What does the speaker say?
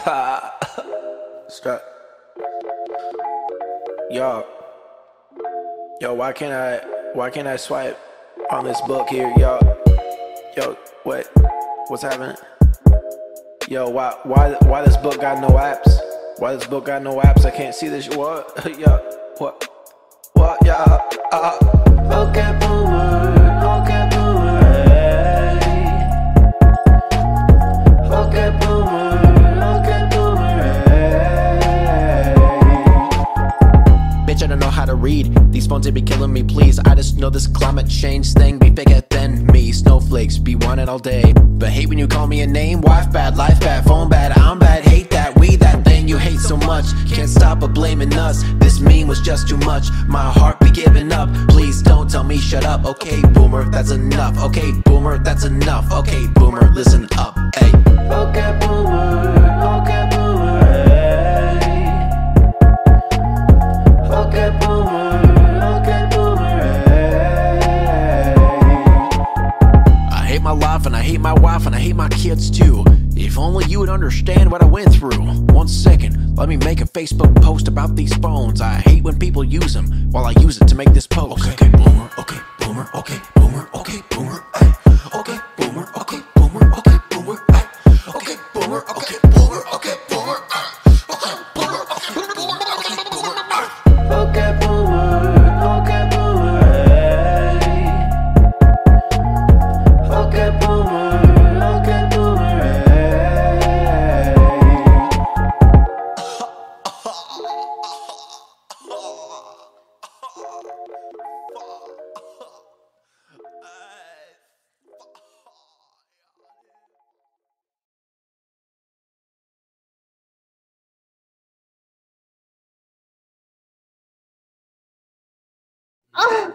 Scott. Yo. Yo, why can't I why can't I swipe on this book here, yo? Yo, what? What's happening? Yo, why why why this book got no apps? Why this book got no apps? I can't see this what? yo, what? What? Yeah. Uh, okay, boomer. Phones, they be killing me, please. I just know this climate change thing be bigger than me. Snowflakes be wanted all day. But hate when you call me a name. Wife bad, life bad, phone bad, I'm bad. Hate that, we that thing you hate so much. Can't stop but blaming us. This meme was just too much. My heart be giving up. Please don't tell me shut up. Okay, boomer, that's enough. Okay, boomer, that's enough. Okay, boomer, listen up. Hey. Okay, boomer. My life and I hate my wife and I hate my kids too. If only you would understand what I went through. One second, let me make a Facebook post about these phones. I hate when people use them while I use it to make this post. Okay, boomer, okay, boomer, okay, boomer, okay, boomer, ay. okay, boomer, okay, boomer, okay, boomer, ay. okay, boomer, okay, boomer, okay, Ah!